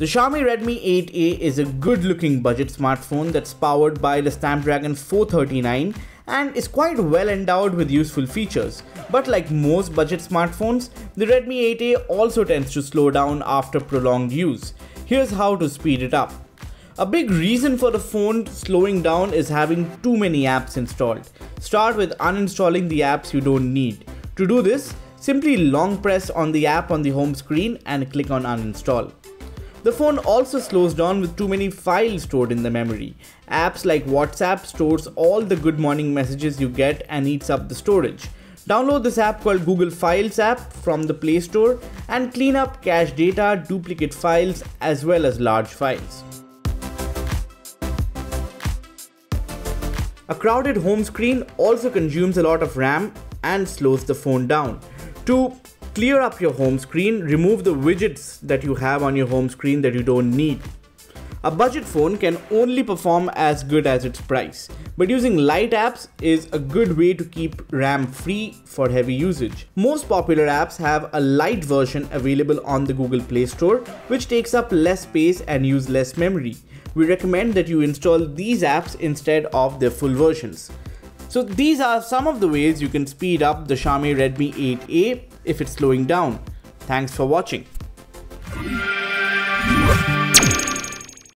The Xiaomi Redmi 8A is a good looking budget smartphone that's powered by the Snapdragon 439 and is quite well endowed with useful features. But like most budget smartphones, the Redmi 8A also tends to slow down after prolonged use. Here's how to speed it up. A big reason for the phone slowing down is having too many apps installed. Start with uninstalling the apps you don't need. To do this, simply long press on the app on the home screen and click on uninstall. The phone also slows down with too many files stored in the memory. Apps like WhatsApp stores all the good morning messages you get and eats up the storage. Download this app called Google Files app from the Play Store and clean up cache data, duplicate files as well as large files. A crowded home screen also consumes a lot of RAM and slows the phone down. To Clear up your home screen, remove the widgets that you have on your home screen that you don't need. A budget phone can only perform as good as its price, but using light apps is a good way to keep RAM free for heavy usage. Most popular apps have a light version available on the Google Play Store, which takes up less space and use less memory. We recommend that you install these apps instead of their full versions. So these are some of the ways you can speed up the Xiaomi Redmi 8A if it's slowing down. Thanks for watching.